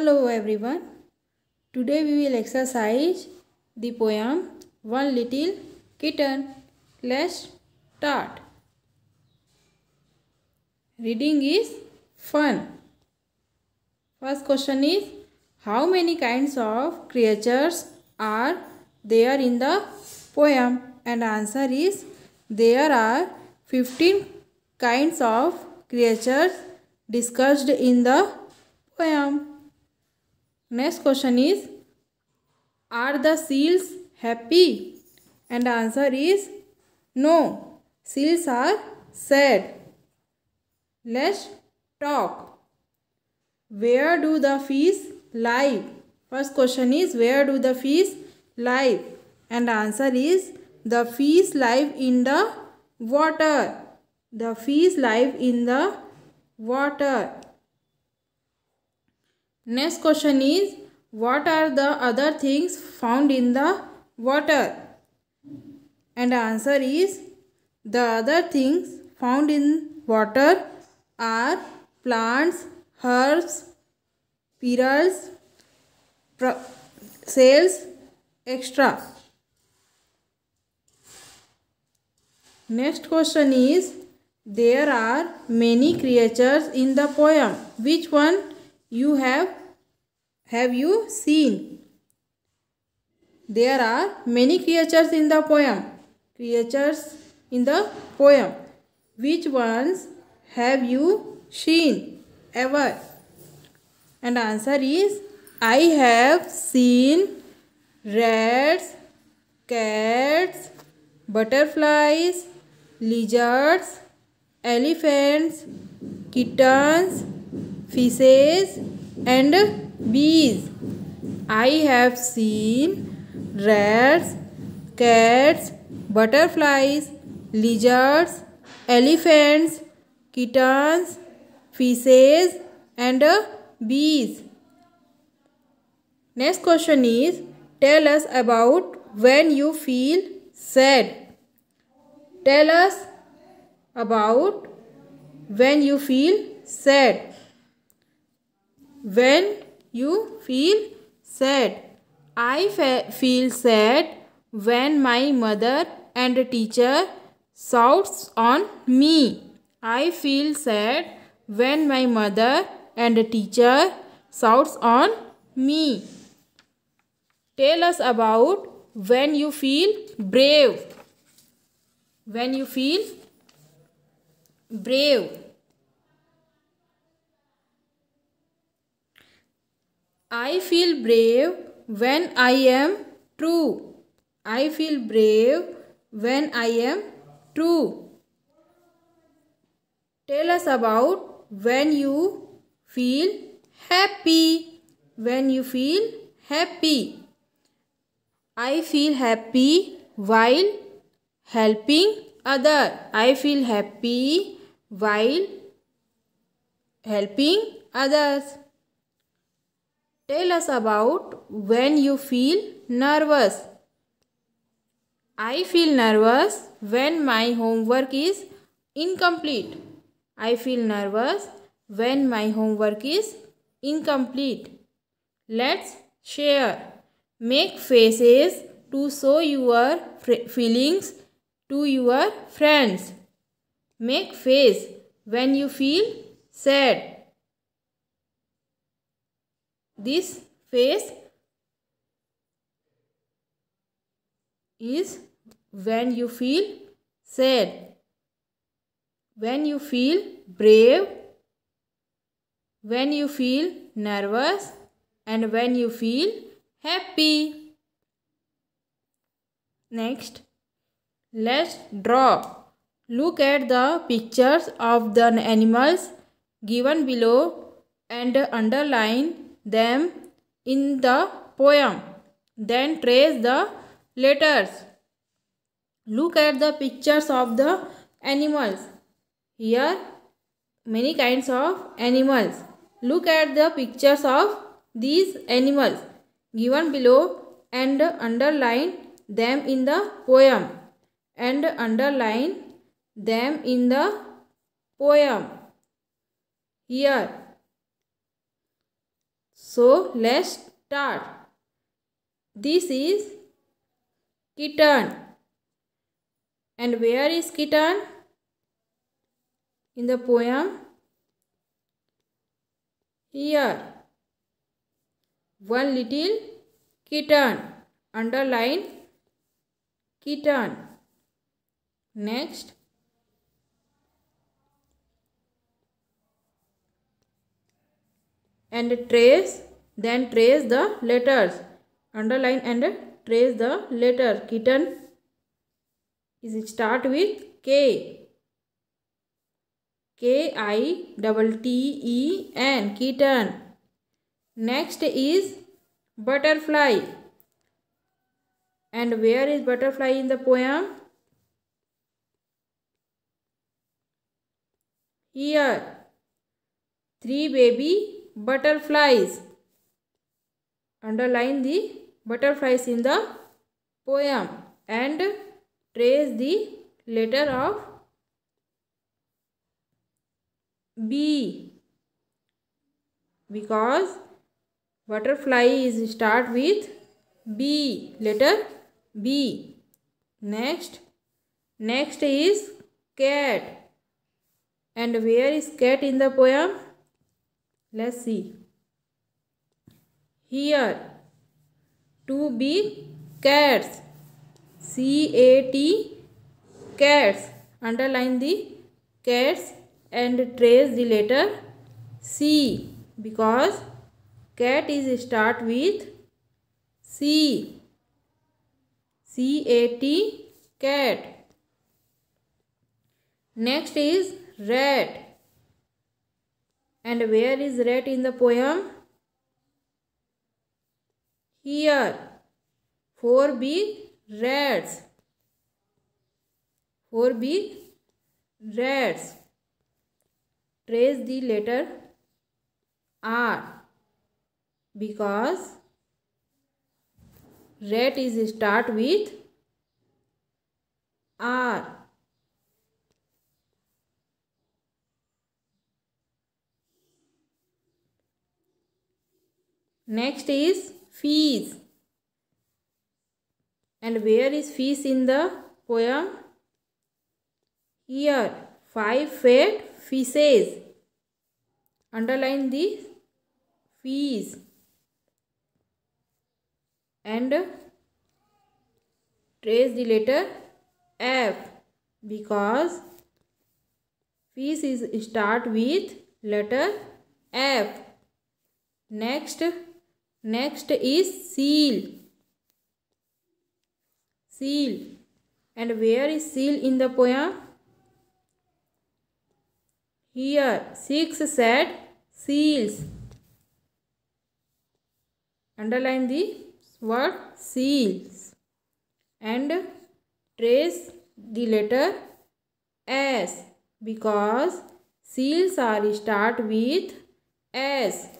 Hello everyone. Today we will exercise the poem One Little Kitten. Let's start. Reading is fun. First question is How many kinds of creatures are there in the poem? And answer is There are 15 kinds of creatures discussed in the poem. Next question is Are the seals happy? And answer is No. Seals are sad. Let's talk. Where do the fish live? First question is Where do the fish live? And answer is The fish live in the water. The fish live in the water. Next question is What are the other things found in the water? And answer is The other things found in water are plants, herbs, pearls, cells, etc. Next question is There are many creatures in the poem. Which one you have have you seen? There are many creatures in the poem. Creatures in the poem. Which ones have you seen ever? And answer is I have seen rats, cats, butterflies, lizards, elephants, kittens, fishes and bees. I have seen rats, cats, butterflies, lizards, elephants, kittens, fishes and bees. Next question is Tell us about when you feel sad. Tell us about when you feel sad. When you feel sad. I feel sad when my mother and teacher shouts on me. I feel sad when my mother and teacher shouts on me. Tell us about when you feel brave. When you feel brave. I feel brave when I am true. I feel brave when I am true. Tell us about when you feel happy. When you feel happy. I feel happy while helping other. I feel happy while helping others. Tell us about when you feel nervous. I feel nervous when my homework is incomplete. I feel nervous when my homework is incomplete. Let's share. Make faces to show your feelings to your friends. Make face when you feel sad. This phase is when you feel sad. When you feel brave. When you feel nervous. And when you feel happy. Next, let's draw. Look at the pictures of the animals given below and underline them in the poem. Then trace the letters. Look at the pictures of the animals. Here many kinds of animals. Look at the pictures of these animals given below and underline them in the poem and underline them in the poem here So let's start. This is kitten. And where is kitten? In the poem. Here. One little kitten. Underline kitten. Next. And trace then trace the letters. Underline and trace the letter. Kitten is start with k. K i double t e n kitten. Next is butterfly. And where is butterfly in the poem? Here. Three baby butterflies. Underline the butterflies in the poem and trace the letter of B because butterfly is start with B letter B. Next next is cat and where is cat in the poem? Let's see. Here, two big cats. C-A-T, cats. Underline the cats and trace the letter C because cat is start with C. C-A-T, cat. Next is rat. And where is rat in the poem? Here. Four big rats. Four big rats. Trace the letter R because rat is start with R. Next is fees. And where is fees in the poem? Here, five fat fishes. Underline the fees. And trace the letter F because fees is start with letter F. Next Next is seal. Seal. And where is seal in the poem? Here, six said seals. Underline the word seals. And trace the letter S because seals are start with S.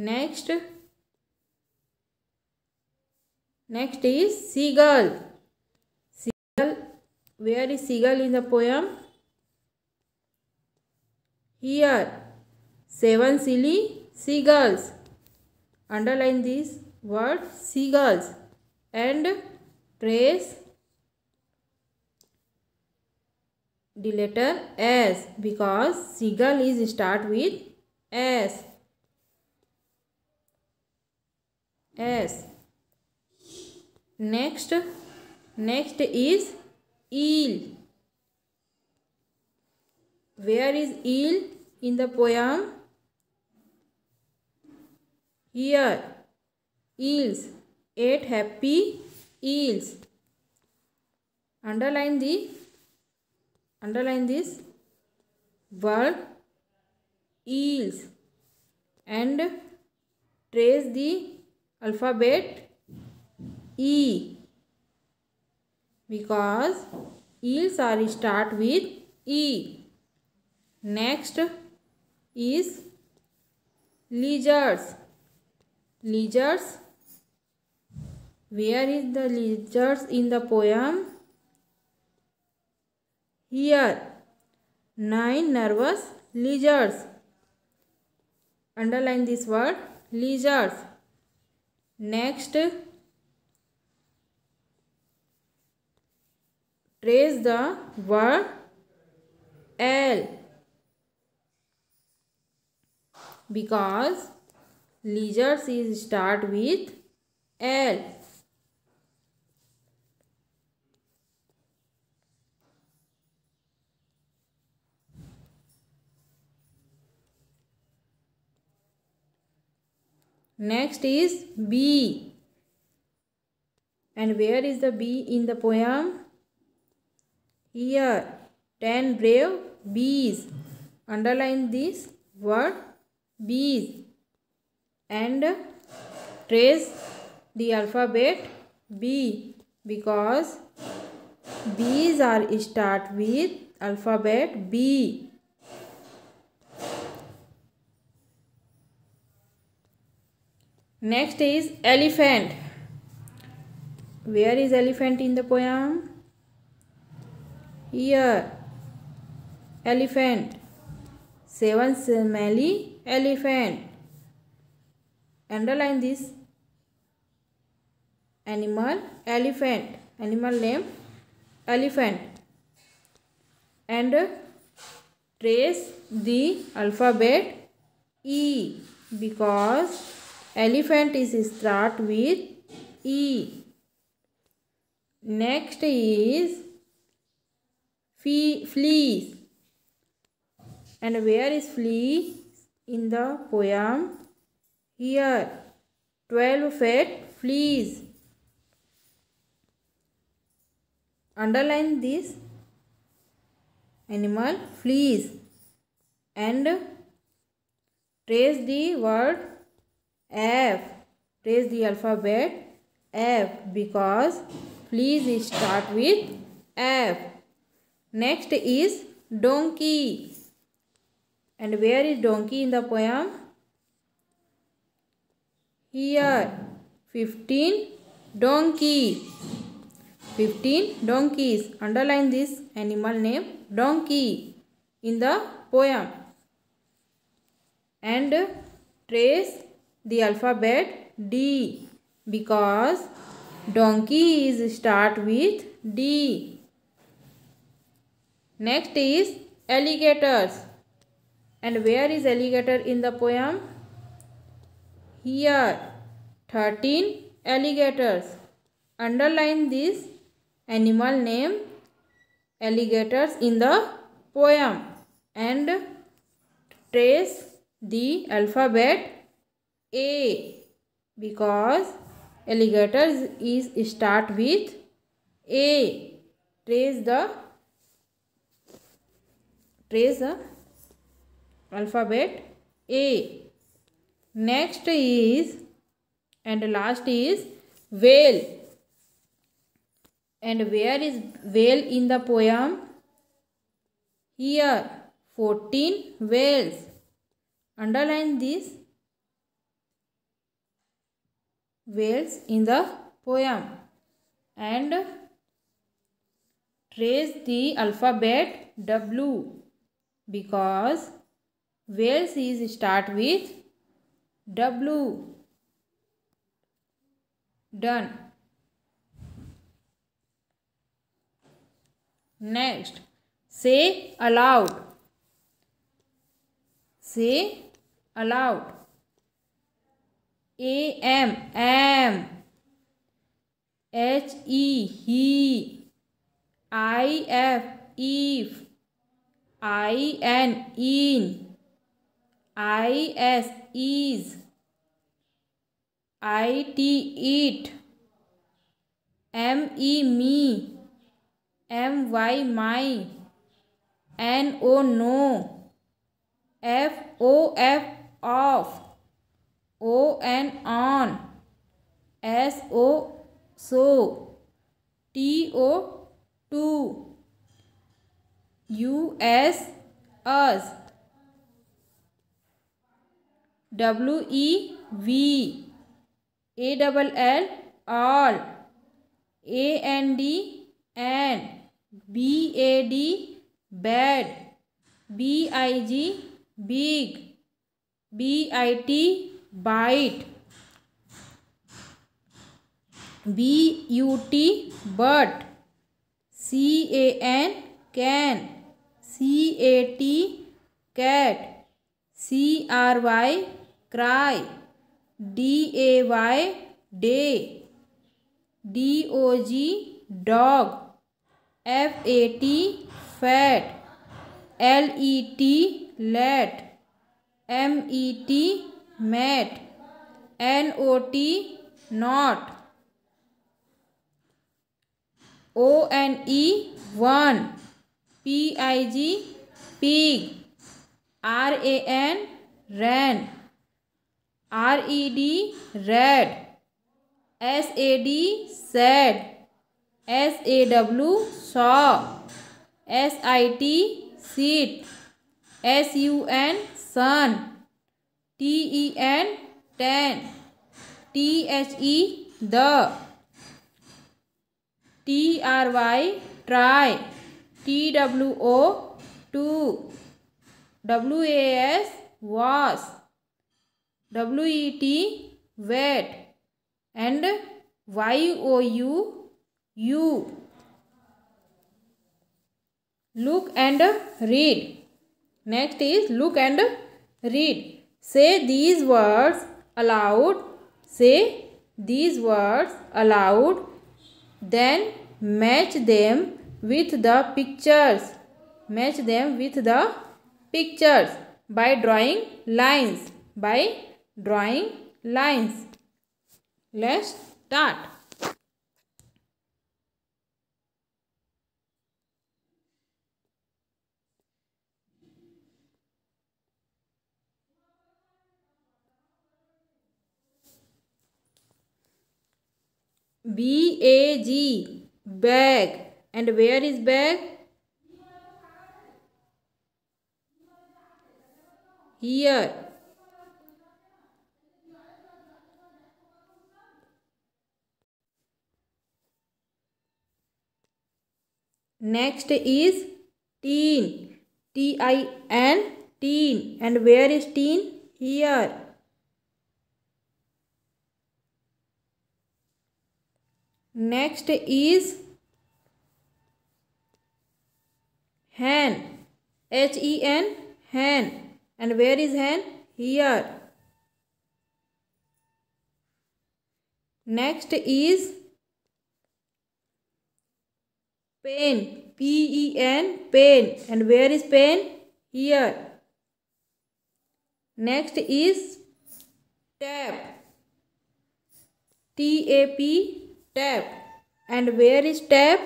Next, next is seagull. Seagull, where is seagull in the poem? Here, seven silly seagulls. Underline this word seagulls and trace the letter S because seagull is start with S. S next next is eel where is eel in the poem here eels at happy eels underline the underline this word eels and trace the alphabet E because eels are start with E. Next is lizards. Lizards. Where is the lizards in the poem? Here. Nine nervous lizards. Underline this word lizards. Next, trace the word L because lizards is start with L. Next is bee. And where is the bee in the poem? Here, 10 brave bees. Underline this word bees and trace the alphabet B because bees are start with alphabet B. Next is elephant. Where is elephant in the poem? Here. Elephant. Seven smelly elephant. Underline this animal elephant. Animal name elephant. And trace the alphabet E because Elephant is start with E. Next is fleas. And where is flea in the poem? Here. 12 fat fleas. Underline this animal fleas and trace the word F. Trace the alphabet F because please start with F. Next is donkey. And where is donkey in the poem? Here. 15 donkey. 15 donkeys. Underline this animal name donkey in the poem. And trace the alphabet D because donkey is start with D. Next is alligators. And where is alligator in the poem? Here 13 alligators. Underline this animal name alligators in the poem and trace the alphabet a because alligator is start with A. Trace the trace the alphabet A. Next is and last is whale. And where is whale in the poem? Here 14 whales. Underline this whales in the poem and trace the alphabet W because whales is start with W. Done. Next, say aloud. Say aloud. A M am H E he I F if. I N in I S is. I T it. M E me M Y my N O no F O F off O N on S O so T O to U S us W E V A double L all A N D and B A D bad B I G big B I T bite B U T but C A N can C A T cat C R Y cry D A Y day D O G dog F A T fat L E T let M E T mat N O T not O N E one P I G pig R A N ran R E D red S A D sad S A W saw S I T seat S U N sun T E N ten T H E the. T R Y try. T W O two. W A S was. W E T wet and Y O U U look and read. Next is look and read say these words aloud. Say these words aloud. Then match them with the pictures. Match them with the pictures by drawing lines. By drawing lines. Let's start B A G bag. And where is bag? Here. Next is teen. T I N teen. And where is teen? Here next is hen. H e n hen. And where is hen? Here. Next is pen. P e n pen. And where is pen? Here. Next is tap. T a p tap and where is tap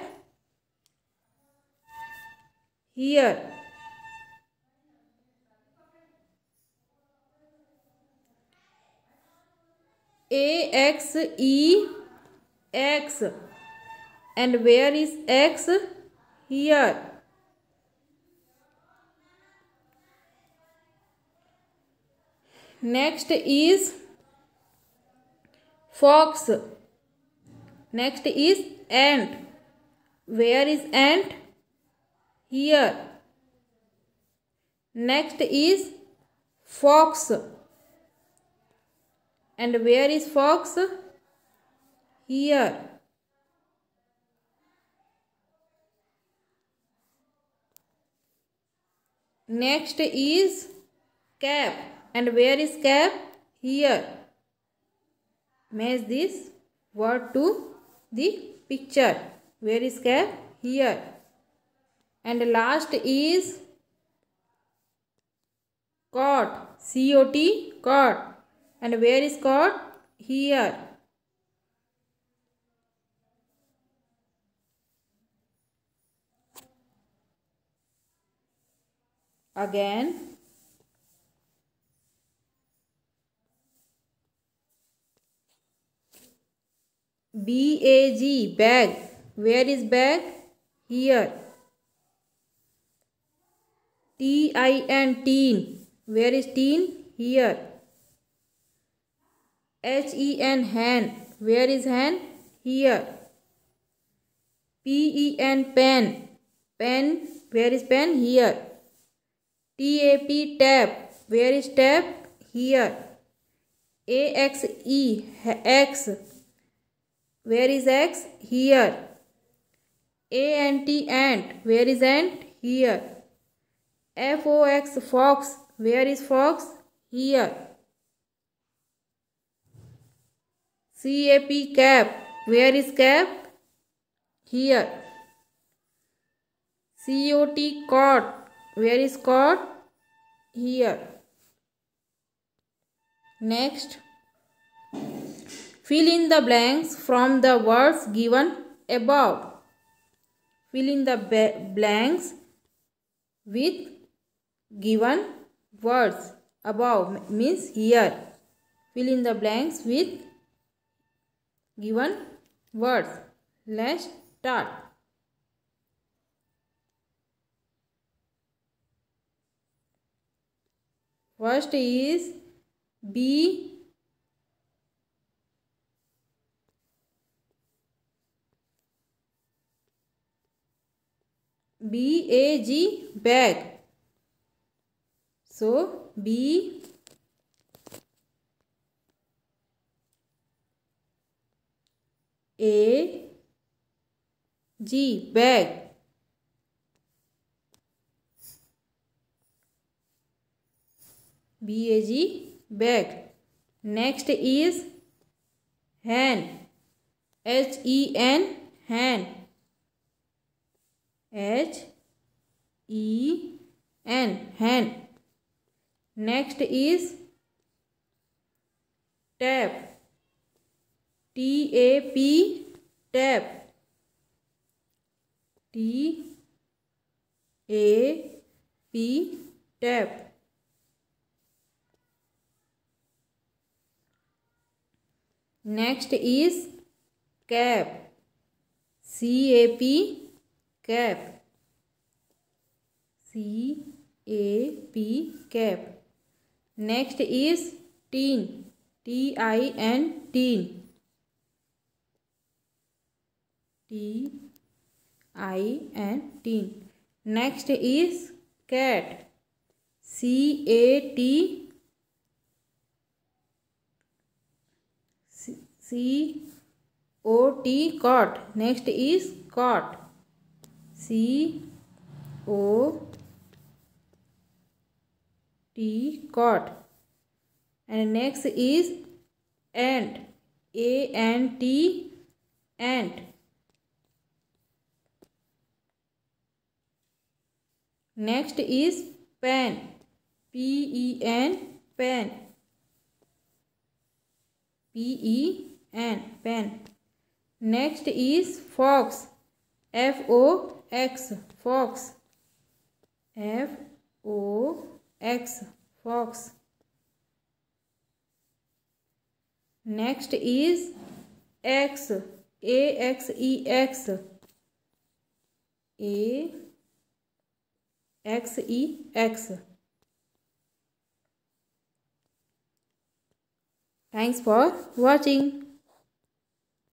here. A x e x. And where is x? Here. Next is fox next is ant where is ant here. Next is fox. And where is fox? Here. Next is cap. And where is cap? Here. Match this word to the picture where is cap here and last is cot c o t cot and where is cot here again B A G bag. Where is bag? Here. T I N teen. Where is teen? Here. H E N hen where is hen here. P E N pen. Pen. Where is pen? Here. Tap tap where is tap here. Axe x where is x? Here. Ant ant where is ant here. Fox fox. Where is fox? Here. Cap cap. Where is cap? Here. Cot cot. Where is cot? Here. Next fill in the blanks from the words given above. Fill in the blanks with given words above means here. Fill in the blanks with given words. Let's start. First is b B A G bag so B A G bag B A G bag next is hen H E N hen H E N hen Next is tap. T A P tap. T A P tap. Next is cap. C A P cap. C A P cap. Next is tin. T I N tin. T I N tin. Next is cat. C A T C O T cot. Next is cot. C O T cot. And next is ant. A N T ant. Next is pen. P E N pen. P E N pen. Next is fox. F O X fox F O X fox. Next is X A X E X A X E X. Thanks for watching.